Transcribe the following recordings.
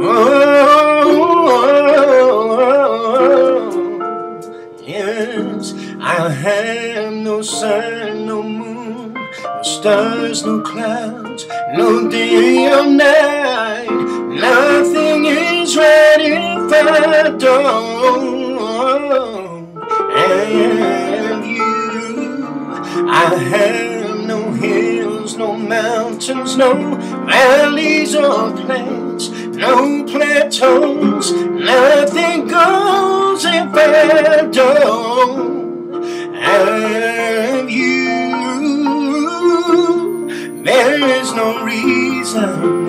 Oh, yes, I have no sun, no moon, no stars, no clouds, no day or night. Nothing is right if I don't have you. I have no mountains, no valleys or plains, no plateaus. Nothing goes in don't have you. There is no reason,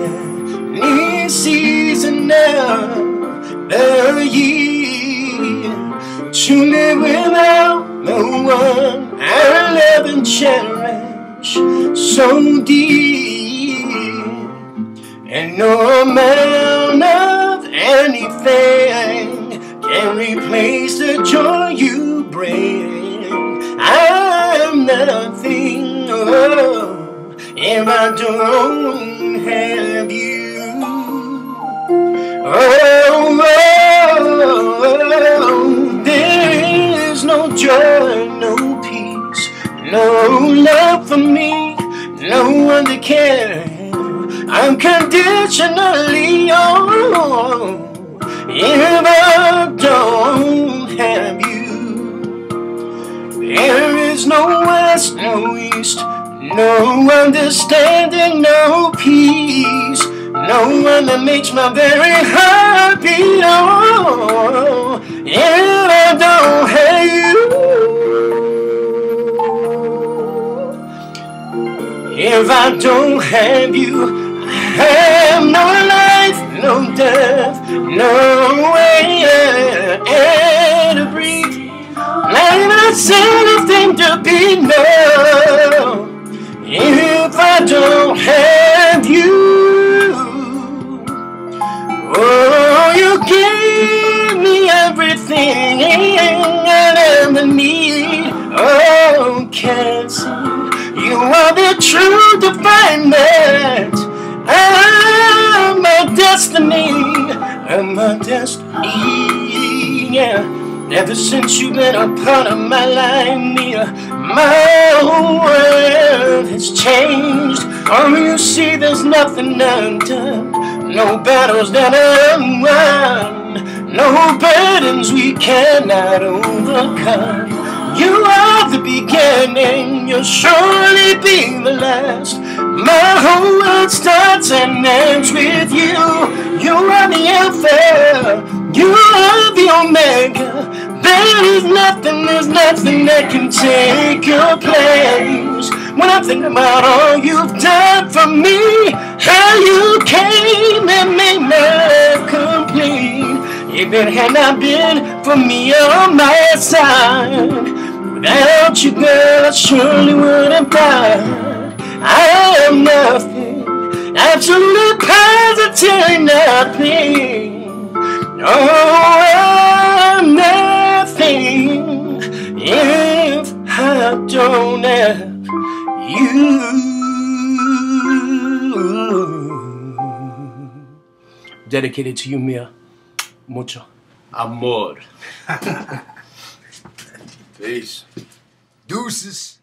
any season of the year to live without no one I love and cherish so deep. And no amount of anything can replace the joy you bring. I'm nothing oh, if I don't love for me, no one to care. I'm conditionally on if I don't have you. There is no west, no east, no understanding, no peace, no one that makes my very heart beat. Oh, If I don't have you, I have no life, no death, no way to breathe. Like that's anything to be known. If I don't have you, oh, you give me everything I ever need. Oh, can't true divine I'm my destiny, I'm my destiny. Yeah. Ever since you've been a part of my life, Mia, my whole world has changed. Oh, you see, there's nothing undone, no battles that are won, no burdens we cannot overcome. You are the beginning, you'll surely be the last. My whole world starts and ends with you. You are the Alpha, you are the Omega. There is nothing, there's nothing that can take your place. When I think about all you've done for me, how you came and made me complete. If it had not been for me on my side, without you, girl, I surely would have died. I am nothing, absolutely positively nothing. No, I'm nothing if I don't have you. Dedicated to you, Mia. Mucho. Amor. Peace. Deuces.